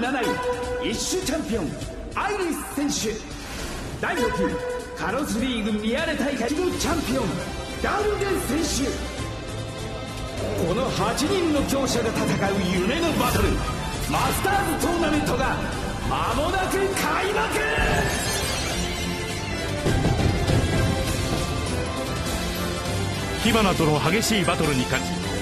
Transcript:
7位一種チャンピオンアイリス選手。第6位カロスリーグミ宮根大会のチャンピオンダルデ選手。この8人の強者が戦う夢のバトルマスターズトーナメントが間もなく開幕。火花との激しいバトルに勝ち